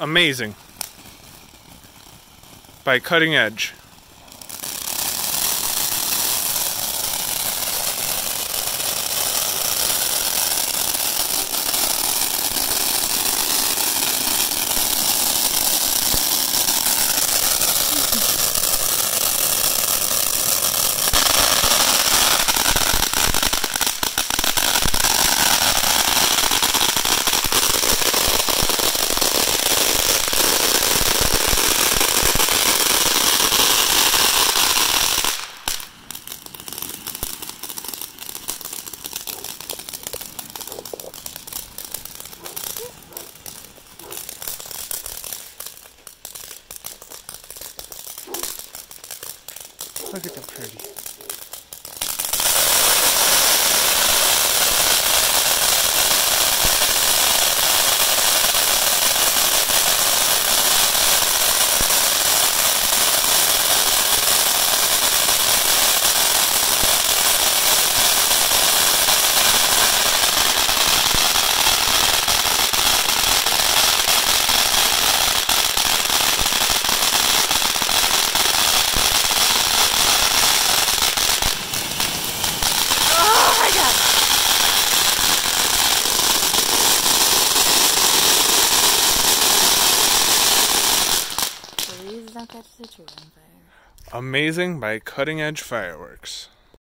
Amazing. By Cutting Edge. Look at the pretty. Amazing by Cutting Edge Fireworks.